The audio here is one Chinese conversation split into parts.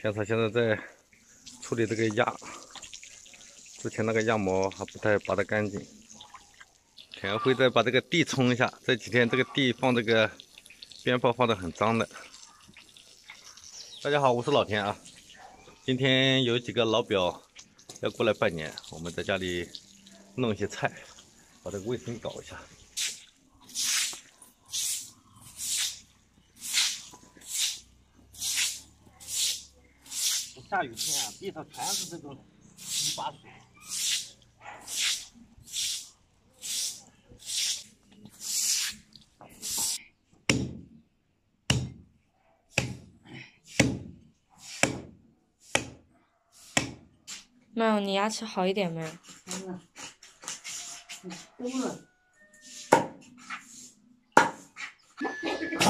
田草现在在处理这个鸭，之前那个鸭毛还不太拔得干净。田会再把这个地冲一下，这几天这个地放这个鞭炮放的很脏的。大家好，我是老田啊。今天有几个老表要过来拜年，我们在家里弄一些菜，把这个卫生搞一下。下雨天啊，地上全是这种泥巴水。没有，你牙齿好一点没有？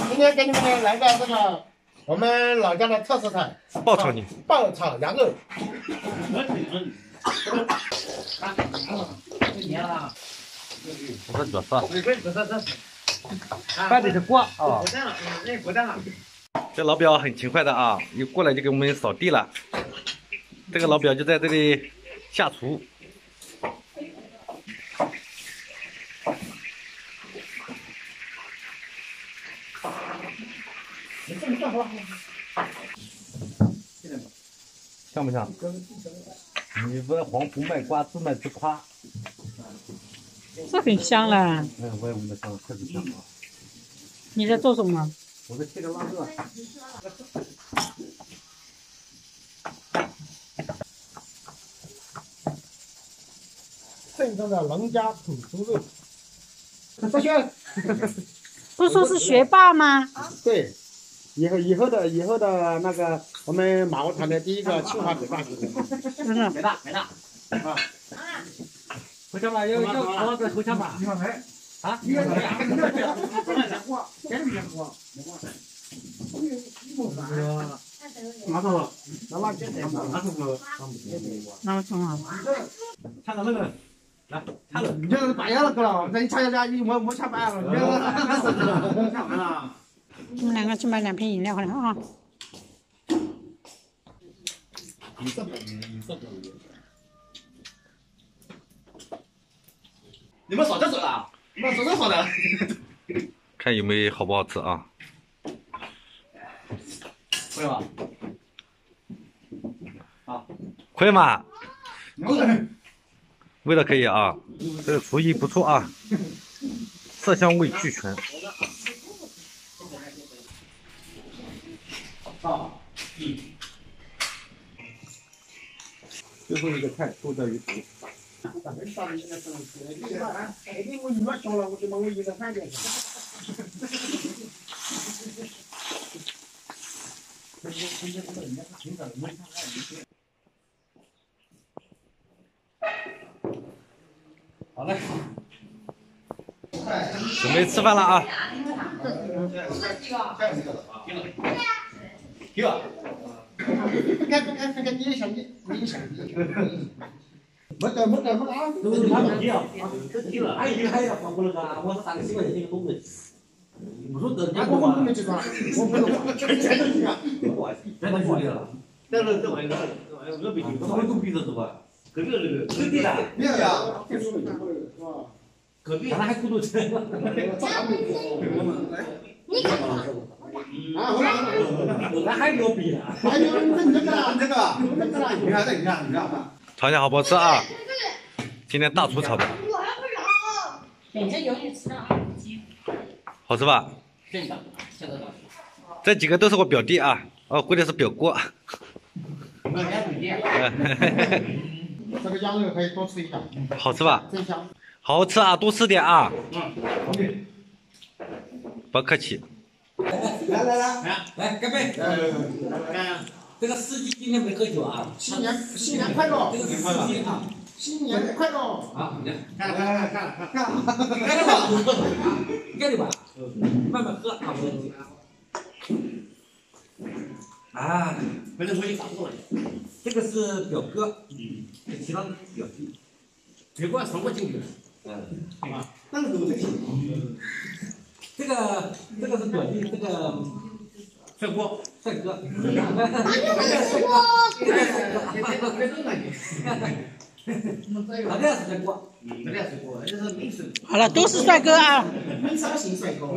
今天给你们来个这个我们老家的特色菜爆炒牛，爆炒羊肉。我说脚上，饭里是锅啊。这老表很勤快的啊，一过来就给我们扫地了。这个老表就在这里下厨。像不像？你不是黄不卖瓜，自卖自夸。这很香了。哎，我也闻得香，确实香啊。你在做什么？我在切个腊肉。正宗的农家土猪肉。不是说是学霸吗？对，以后以后的以后的那个我们马窝团的第一个清华北大学生。真的。北大北大啊。回家吧，要要考个头像吧。你看没？啊？你看没？你看没？没过，真没过。没过。拿走，拿拿钱拿拿走个。拿不成啊。看到那个。来，看了。你这是半夜了，哥了，那你查一下，你没没下班了？下班了。你们两个去买两瓶饮料回来啊。你这你这你们早就走了？你们早就好的。看有没有好不好吃啊？会吗？啊，会吗？味道可以啊，这个厨艺不错啊，色香味俱全。啊，最后一个菜豆角鱼头。好嘞，准备吃饭了啊！停了。不该不该不该，你一下你你一下你。没得没得没得啊！都是他们急啊，都急了。俺一还要放我那个，我是三个十块钱一个东西。不说得，我我没去抓，我不弄，全全都去啊！全都过来了。但是这玩意儿，这玩意儿我不行，他们都逼着是吧？隔壁那个，隔壁的，没有呀，隔壁，咱还孤独车。你啊，还牛逼呢！还有你这个这个，你这个，你看这，你看你看，尝一下好不好吃啊？今天大厨炒的，好吃吧？这几个都是我表弟啊，哦，估计是表哥。这个羊肉可以多吃一点。好吃吧？真香。好好吃啊，多吃点啊。嗯。不客气。来来来，来来干杯！来，这个司机今天没喝酒啊。新年新年快乐！这个司机啊，新年快乐！啊，来，干了干了干了干了，干了吧，干了吧，慢慢喝，啊，没问题。啊，反正我已经打过了。这个是表哥，嗯，其他表弟，表哥传过进去了，嗯，啊，那个都没行。这个这个是表弟，这个帅哥，帅哥，哪有帅哥？哪个是帅哥？哪个帅哥？这是美帅，好了，都是帅哥啊。美啥型帅哥？